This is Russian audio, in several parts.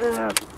Gracias.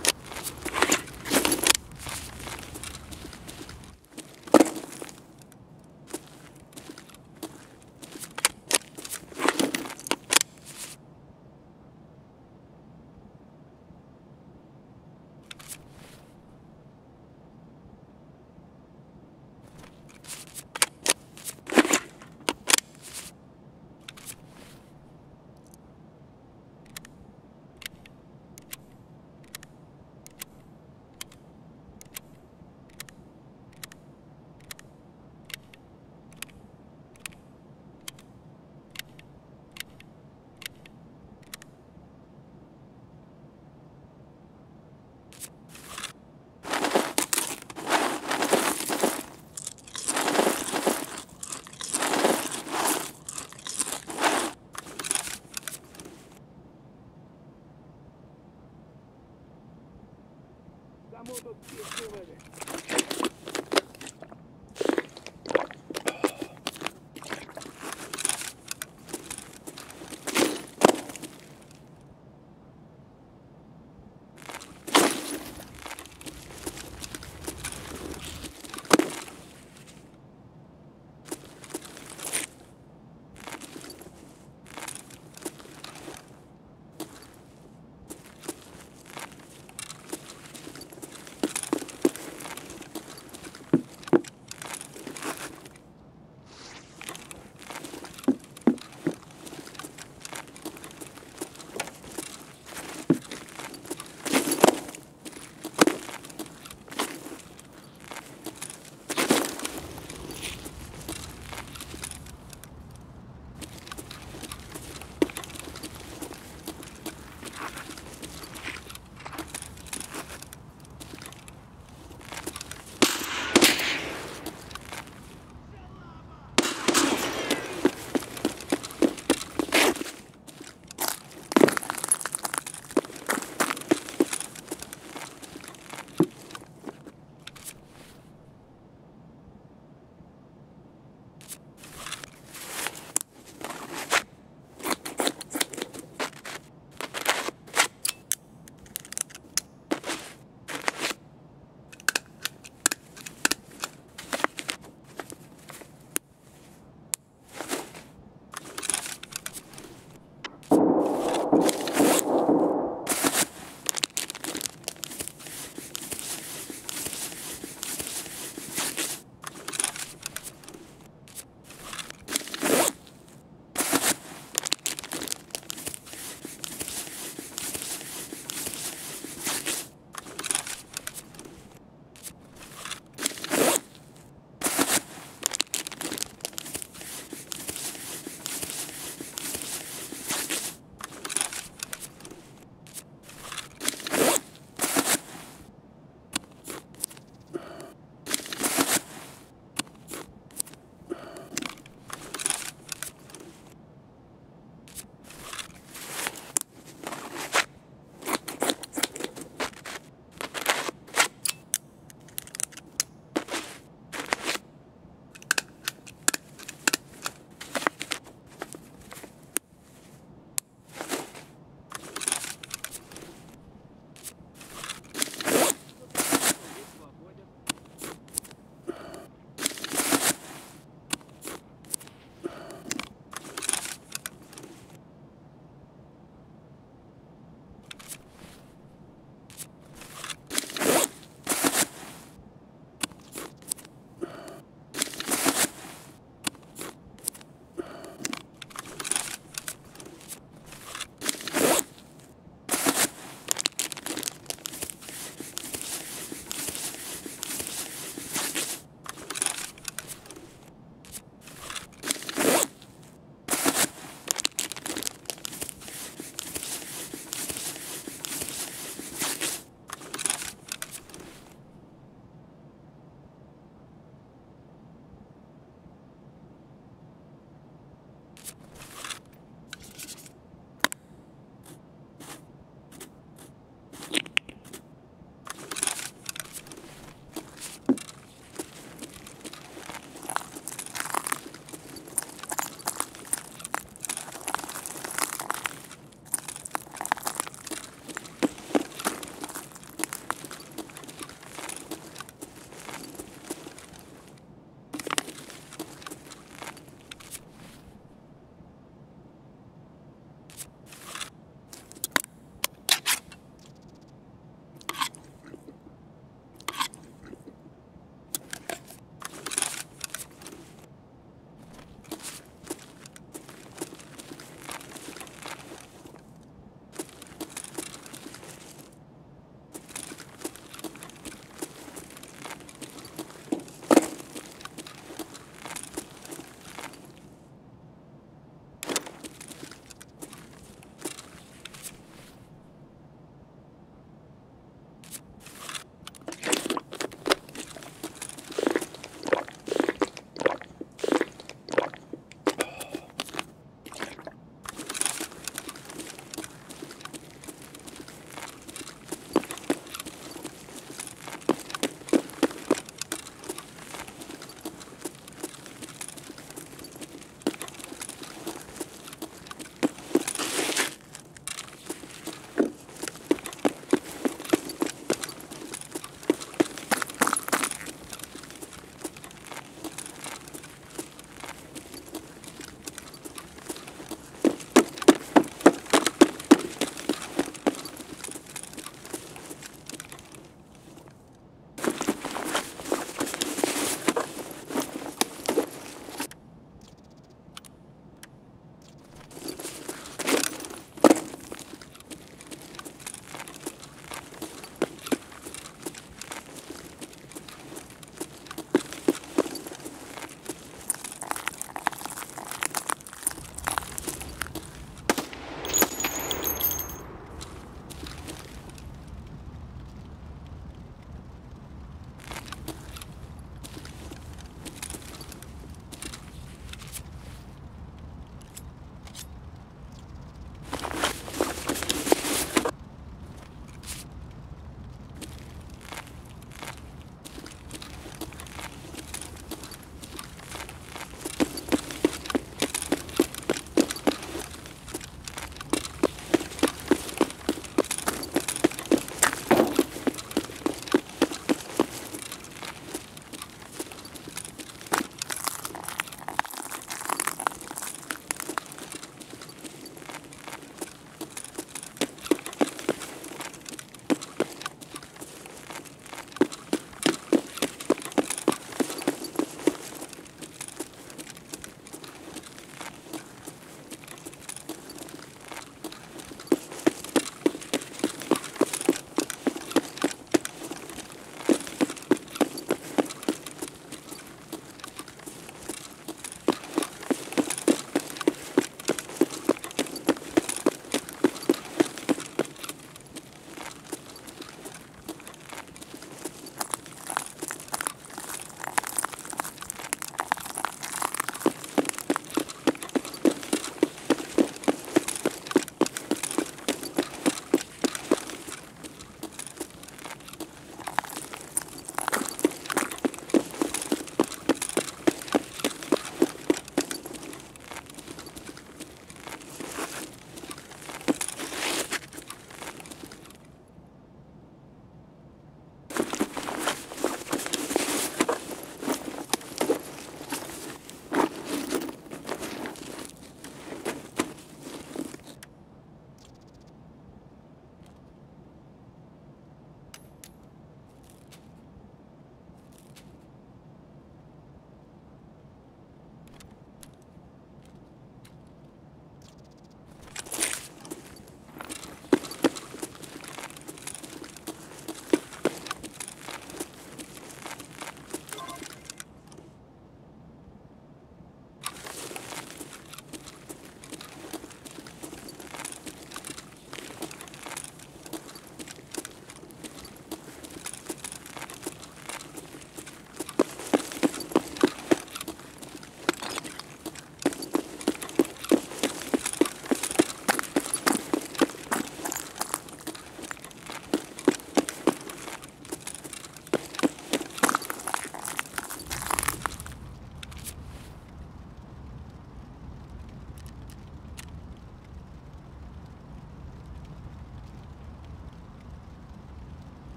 Тут пиздец.